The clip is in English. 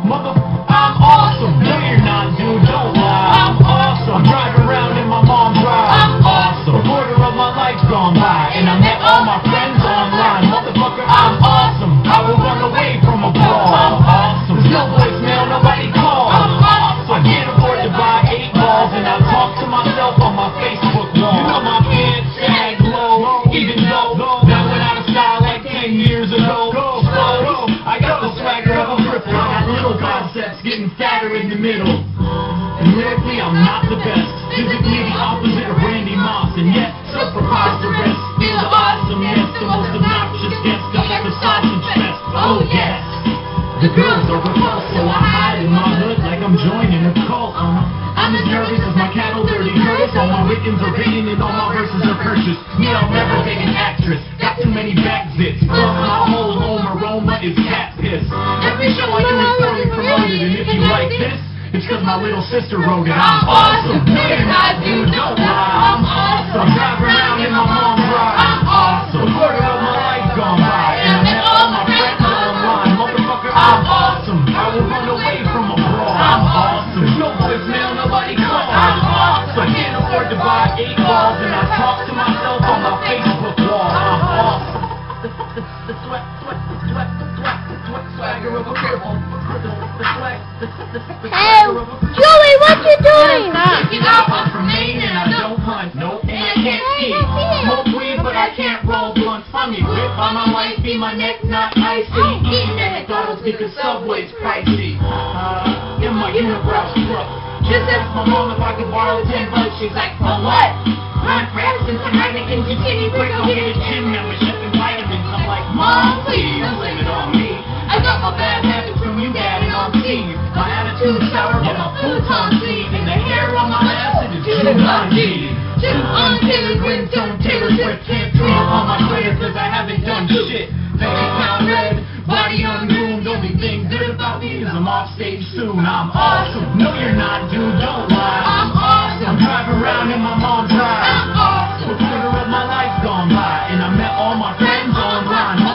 Mother, I'm awesome. No, you're not, dude. Don't lie. I'm awesome. Around in my mom's ride. I'm awesome. A quarter of my life's gone by, and I met all my friends online. Motherfucker, I'm awesome. I will run away from a brawl. I'm awesome. There's no voicemail, nobody calls. I'm awesome. I can't afford to buy eight balls, and I talk to myself on my Facebook wall. You know my pants sag low, even though that went out of style like 10 years ago. Getting fatter in the middle. And lyrically, I'm not the best. Physically, the opposite of Randy Moss, and yet so preposterous. Feel the awesomeness, the most obnoxious guest of the sausage fest. Oh yes. The girls are repulsed, so I hide in my hood like I'm joining a cult. Uh, I'm as nervous as my cattle dirty Curtis. All my Wiccans are beating and all my verses are purchased. Me, I'll never take an actress. Got too many back zits. It's cause my little sister wrote it. I'm awesome. No, you're not. Don't lie. I'm awesome. I'm driving around in my mom's ride. I'm awesome. Quarter of my life gone by, and I met all my friends online. Motherfucker, I'm awesome. I will run away from a brawl. I'm awesome. No voicemail, nobody calls. I'm awesome. I can't afford to buy eight balls, and I talk to myself on my Facebook wall. I'm awesome. The, the, the sweat, sweat, sweat, sweat, sweat, swagger of a cripple. Hey, swagger of a Joey, what you doing? you know I'm from Maine and I don't hunt, nope, and I can't ski. Smoke weed, but I can't roll blunts. Funny, whip by my wife, be my neck not icy. Eating at McDonald's because Subway's pricey. Uh, in my unibrow truck. Just ask my mom if I could borrow 10 bucks. She's like, for what? Want wraps and some Heineken, just skinny quick, I'll get a Too sour the hair on my ass two on. Two don't. Can't on my I haven't done shit. Baby town red, body ungroomed. Only thing good about me is I'm off stage soon. I'm awesome. No, you're not, dude. Don't lie. I'm awesome. I around in my mom's ride. I'm awesome. A of my life gone by and I met all my friends online.